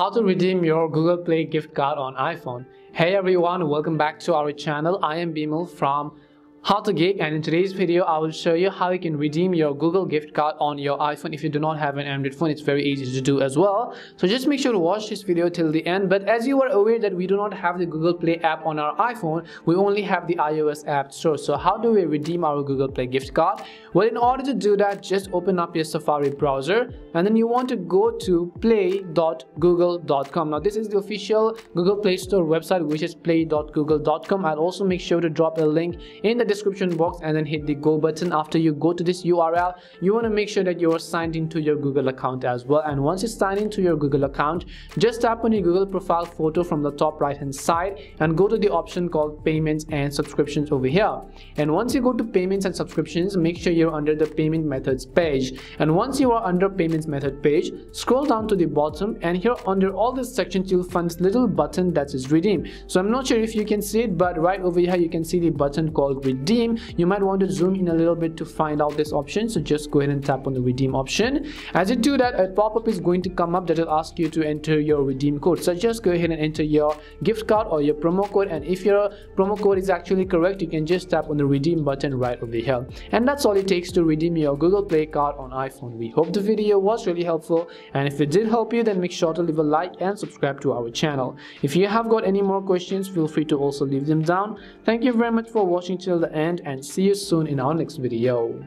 how to redeem your Google Play gift card on iPhone. Hey everyone, welcome back to our channel. I am Bimal from how to geek and in today's video i will show you how you can redeem your google gift card on your iphone if you do not have an android phone. It's very easy to do as well. So just make sure to watch this video till the end. But as you are aware that we do not have the google play app on our iphone we only have the ios app store. So how do we redeem our google play gift card? Well in order to do that just open up your safari browser and then you want to go to play.google.com now this is the official google play store website which is play.google.com i'll also make sure to drop a link in the description box and then hit the go button. After you go to this url you want to make sure that you are signed into your google account as well. And once you sign into your google account just tap on your google profile photo from the top right hand side and go to the option called payments and subscriptions over here. And once you go to payments and subscriptions make sure you're under the payment methods page. And once you are under payments method page scroll down to the bottom and here under all these sections you'll find this little button that is redeem so i'm not sure if you can see it but right over here you can see the button called redeem redeem you might want to zoom in a little bit to find out this option. So just go ahead and tap on the redeem option. As you do that a pop-up is going to come up that will ask you to enter your redeem code. So just go ahead and enter your gift card or your promo code. And if your promo code is actually correct you can just tap on the redeem button right over here. And that's all it takes to redeem your google play card on iphone. We hope the video was really helpful. And if it did help you then make sure to leave a like and subscribe to our channel. If you have got any more questions feel free to also leave them down. Thank you very much for watching till end and see you soon in our next video.